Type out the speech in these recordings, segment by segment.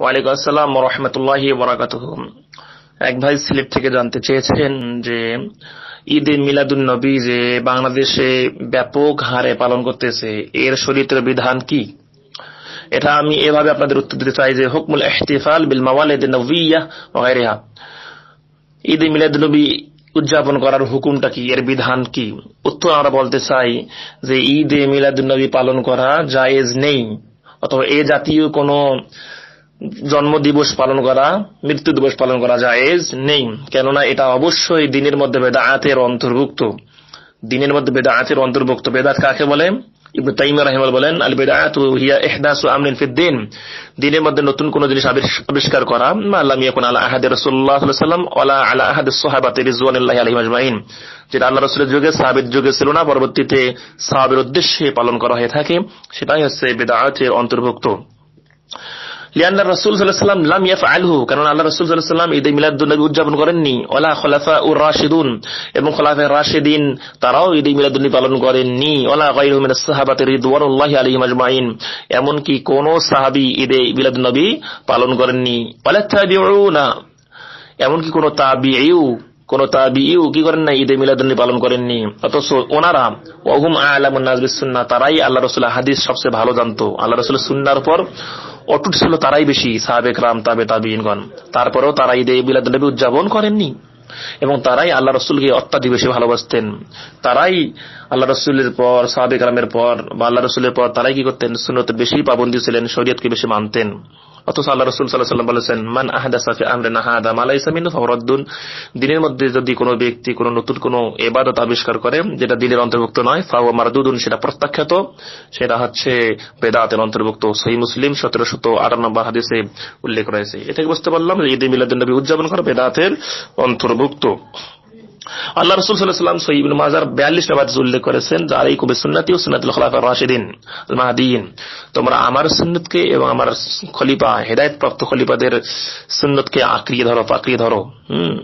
ওয়ালাইকুম আসসালাম রহমতুল্লাহ এক ভাই সিলেট থেকে জানতে চেয়েছেন যে, ঈদ এ মিলাদুন নবী যে বাংলাদেশে ব্যাপক হারে পালন করতেছে, এর বিধান কি? এটা আমি এভাবে আপনাদের উত্তর দিতে চাই যে, হুকমুল এহতিফাল বিল ঈদ এ মিলাদুন নবী উদযাপন করার হুকুমটা কি? এর বিধান কি? উত্তর আমরা বলতে চাই যে, ঈদ এ মিলাদুন নবী পালন করা জায়েজ নেই, অথবা এ জাতীয় কোনো জন্ম দিবস পালন করা মৃত্যু দিবস পালন করা জায়েজ নেই। কেননা এটা অবশ্যই দিনের মধ্যে বেদাআতের অন্তর্ভুক্ত। দিনের মধ্যে বেদাআতের অন্তর্ভুক্ত। বেদাত কাকে বলে? ইবনু তাইমিয়া রাহিমাল বলেন আল বিদআতু হিয়া ইহদাসু আমরিন ফিদ দিন। দিনের মধ্যে নতুন কোন জিনিস আবিষ্কার করা, মা লাম ইয়াকুন আলা আহাদি রাসূলুল্লাহ সাল্লাল্লাহু আলাইহি ওয়াসাল্লাম ওয়ালা আলা আহাদি সাহাবাতি রিজওয়ানুল্লাহি আলাইহিম আজমাইন। যেটা আল্লাহ রাসূলের যুগে সাহাবীর যুগে ছিল না, পরবর্তীতে সাহাবীর উদ্দেশ্যে পালন করা হয়ে থাকে। সেটাই হচ্ছে বিদআতের অন্তর্ভুক্ত। রসুল সাল্লাম লাম ইয়াফ আলহু কারণ আল্লাহ রসুল সাল্লাম ঈদ মিলাদুল্নবী উদযাপন করেননি। ওলা উর রাশিদুন, এবং রাশিদিন, তারাও মিলাদুল্নবী পালন করেননি। ওলা সাহাবাতে আলাইহিম আজমাইন, এমনকি কোন সাহাবী ঈদ মিলাদুন্নবী পালন করেননি। এমনকি কোন কোন কি করেন না ঈদে পালন করেননি। অথচ ওনারা ওহুম আলামুন নাজবিস সুন্নাহ তারাই আল্লাহ রসুল হাদিস সবচেয়ে ভালো জানতো। আল্লাহ রসুল সুন্নার উপর অটুট ছিল তারাই বেশি সাহাবেক রাম তাবে তাবিনগণ তারপরেও তারা ঈদে মিলাদুল্নবী উদযাপন করেননি। এবং তারাই আল্লাহ রসুলকে অত্যাধিক বেশি ভালোবাসতেন। তারাই আল্লাহ রসুলের পর সাহাবেক রামের পর বা আল্লাহ রসুলের পর তারাই কি করতেন? সুনতের বেশি পাবন্দি ছিলেন, শরীয়তকে বেশি মানতেন। অথচ আল্লাহ রসুল সাল্লাহ বলেছেন, মান আহাদা সাফি ফরদ্দুন দিনের মধ্যে যদি কোনো ব্যক্তি কোনো নতুন কোনো এবাদত আবিষ্কার করে, যেটা দিনের অন্তর্ভুক্ত নয় ফাওয়া মারদুদুন, সেটা প্রত্যাখ্যাত, সেটা হচ্ছে বেদাতের অন্তর্ভুক্ত। সহি মুসলিম সতেরো শত নম্বর হাদিসে উল্লেখ রয়েছে। এ থেকে বুঝতে পারলাম যে ঈদ মিলাদুল নবী উদযাপন করা বেদাতের অন্তর্ভুক্ত। আল্লাহ রসুল সাল্লাম সঈবিন মাজার বিয়াল্লিশ নামাজ উল্লেখ করেছেন যার এই কবি সুন্নাতি ও সুন্নাতুল খলাফা রাশিদিন মাহাদিন। তোমরা আমার সুন্নতকে এবং আমার খলিফা হেদায়ত প্রাপ্ত খলিফাদের সুন্নতকে আঁকড়িয়ে ধরো, পাকড়িয়ে ধরো। হম।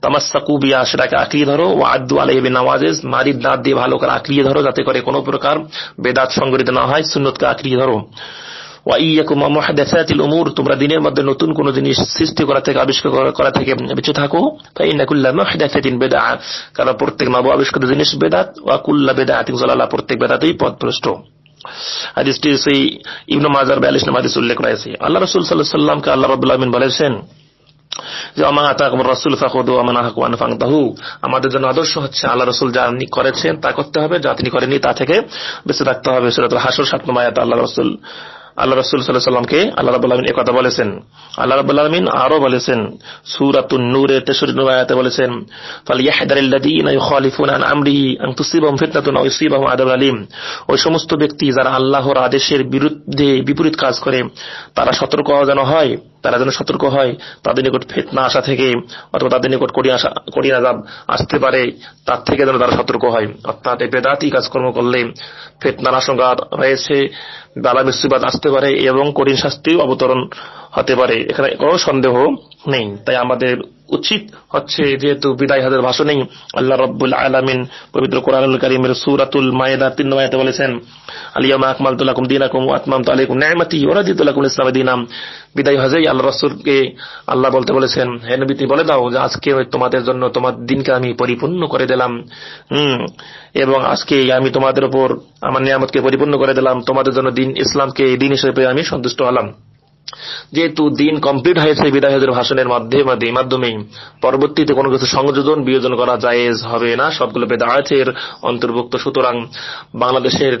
তামাসাকু সেটাকে আঁকড়িয়ে ধরো। ও আদু আলহিবি নামাজেজ মারির দাঁত দিয়ে ভালো করে আঁকড়িয়ে ধরো, যাতে করে কোনো প্রকার বেদাত সংগঠিত না হয়, সুন্নতকে আঁকড়িয়ে ধরো। তোমরা দিনের মধ্যে নতুন কোন জিনিস সৃষ্টি করা থেকে, আবিষ্কার করা থেকে বেঁচে থাকো। বেদা কারণ প্রত্যেক নব আবিষ্কৃত জিনিস বেদাত ওয়াকুল্লা বেদা আতিক প্রত্যেক বেদাতেই পথভ্রষ্ট। হাদিসটি সেই ইবনু মাজার বিয়াল্লিশ হাদিস উল্লেখ রয়েছে আল্লাহ রসুল সাল্লাহ সাল্লামকে আল্লাহ বলেছেন আমাদের জন্য আদর্শ হচ্ছে, আল্লাহ রসুল যা করেছেন তা করতে হবে, যা তিনি করেননি তা থেকে বেঁচে থাকতে হবে। সুরাত হাসর সাত নম্বর আল্লাহ রসুল আল্লাহ রসুল সাল্লামকে আল্লাহ রাবুল আলমিন একথা বলেছেন। আল্লাহ রাবুল আলমিন আরও বলেছেন, সুরাতুন নূরে তেসুর নুরায়াতে বলেছেন ওই সমস্ত ব্যক্তি যারা আল্লাহর আদেশের বিরুদ্ধে বিপরীত কাজ করে, তারা সতর্ক যেন হয়। তারা যেন সতর্ক হয়, তাদের নিকট ফেতনা আসা থেকে অথবা তাদের নিকট কঠিন আজাব আসতে পারে, তার থেকে যেন তারা সতর্ক হয়। অর্থাৎ বেদাতি কাজকর্ম করলে ফেতনার আশঙ্কা রয়েছে, বালা মুসিবাদ আসতে পারে এবং কঠিন শাস্তিও অবতরণ হতে পারে। এখানে কোনো সন্দেহ নেই। তাই আমাদের উচিত হচ্ছে যেহেতু বিদায় হাজার ভাষণেই আল্লাহ রব্বুল আলমিন পবিত্র কোরআনুল করিমের সুরাতুল মায়েদা তিন মায়াতে বলেছেন আলিয়ামা আকমাল তুলাকুম দিনাকুম আতমাম তালিকুম ন্যায়মাতি ওরাদিতুল্লাকুম ইসলাম দিনাম। বিদায় হজেই আল্লাহ রসুলকে আল্লাহ বলতে বলেছেন, হে নবীতি বলে দাও যে আজকে তোমাদের জন্য তোমার দিনকে আমি পরিপূর্ণ করে দিলাম। হম, এবং আজকে আমি তোমাদের উপর আমার নিয়ামতকে পরিপূর্ণ করে দিলাম। তোমাদের জন্য দিন ইসলামকে দিন হিসেবে আমি সন্তুষ্ট হলাম। যেহেতু দিন কমপ্লিট হয়েছে, বিদায় ভাষণের মাধ্যমে মাধ্যমে। পরবর্তীতে কোনো কিছু সংযোজন, বিয়োজন করা জায়েজ হবে না। সবগুলো বেদায়তের অন্তর্ভুক্ত। সুতরাং বাংলাদেশের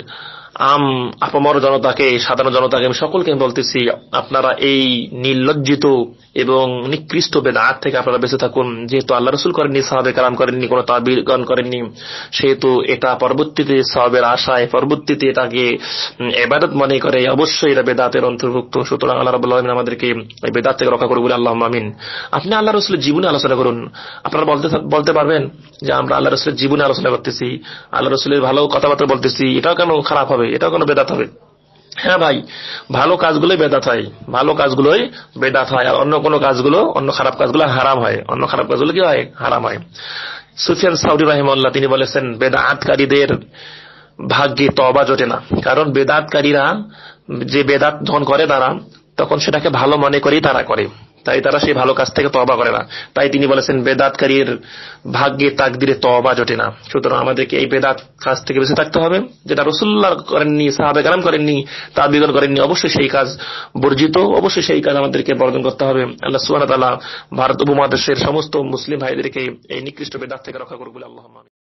আপামর জনতাকে, সাধারণ জনতাকে আমি সকলকে বলতেছি, আপনারা এই নির্লজ্জিত এবং নিকৃষ্ট বেদাত থেকে আপনারা বেঁচে থাকুন। যেহেতু আল্লাহ রসুল করেননি সাহাবে কালাম করেননি, কোন তাবিরগণ করেননি, সেহেতু এটা পরবর্তীতে সাহাবের আশায়, পরবর্তীতে এটাকে এবাদত মনে করে, অবশ্যই এটা বেদাতের অন্তর্ভুক্ত। সুতরাং আল্লাহ রবুল্লাহ আমাদেরকে এই বেদাত থেকে রক্ষা করব আল্লাহ আমিন। আপনি আল্লাহ রসুলের জীবনে আলোচনা করুন। আপনারা বলতে বলতে পারবেন যে আমরা আল্লাহ রসুলের জীবনে আলোচনা করতেছি, আল্লাহ রসুলের ভালো কথাবার্তা বলতেছি, এটাও কেন খারাপ হবে? এটাও কেন বেদাত হবে। হ্যাঁ ভাই, ভালো কাজগুলোই বেদাত হয়। ভালো কাজগুলোই বেদাত হয়, আর অন্য কোনো কাজগুলো, অন্য খারাপ কাজগুলো হারাম হয়। অন্য খারাপ কাজগুলো কি হয়? হারাম হয়। সুফিয়ান সাউদি রাহিমল্লাহ তিনি বলেছেন, বেদাতকারীদের ভাগ্যে তবা জোটে না। কারণ বেদাতকারীরা যে বেদাত যখন করে তারা, তখন সেটাকে ভালো মনে করেই তারা করে। তাই তারা সেই ভালো কাজ থেকে তবা করে না। তাই তিনি বলেছেন, বেদাতকারীর ভাগ্যে তাকদিরে তবা জোটে না। সুতরাং আমাদেরকে এই বেদাত কাজ থেকে বেঁচে থাকতে হবে। যেটা রসুল্লাহ করেননি সাহাবে কালাম করেননি, তাবিগণ করেননি, অবশ্যই সেই কাজ বর্জিত, অবশ্যই সেই কাজ আমাদেরকে বর্জন করতে হবে। আল্লাহ সুবাহ ভারত উপমহাদেশের সমস্ত মুসলিম ভাইদেরকে এই নিকৃষ্ট বেদাত থেকে রক্ষা করব আল্লাহ